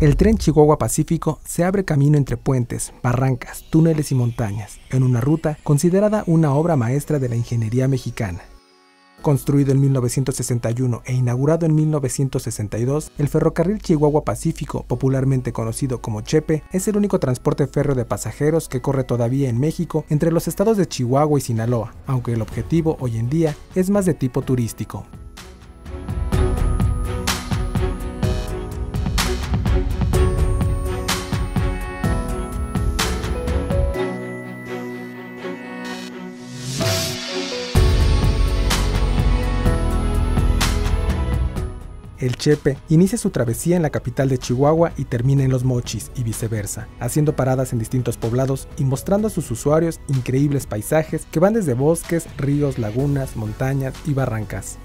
El tren Chihuahua Pacífico se abre camino entre puentes, barrancas, túneles y montañas, en una ruta considerada una obra maestra de la ingeniería mexicana. Construido en 1961 e inaugurado en 1962, el ferrocarril Chihuahua Pacífico, popularmente conocido como Chepe, es el único transporte férreo de pasajeros que corre todavía en México entre los estados de Chihuahua y Sinaloa, aunque el objetivo hoy en día es más de tipo turístico. El Chepe inicia su travesía en la capital de Chihuahua y termina en Los Mochis y viceversa, haciendo paradas en distintos poblados y mostrando a sus usuarios increíbles paisajes que van desde bosques, ríos, lagunas, montañas y barrancas.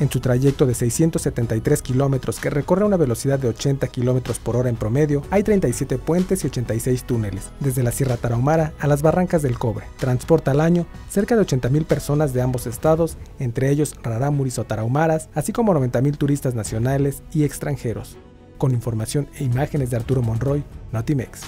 En su trayecto de 673 kilómetros que recorre a una velocidad de 80 kilómetros por hora en promedio, hay 37 puentes y 86 túneles, desde la Sierra Tarahumara a las Barrancas del Cobre. Transporta al año cerca de 80.000 personas de ambos estados, entre ellos rarámuris o tarahumaras, así como 90.000 turistas nacionales y extranjeros. Con información e imágenes de Arturo Monroy, Notimex.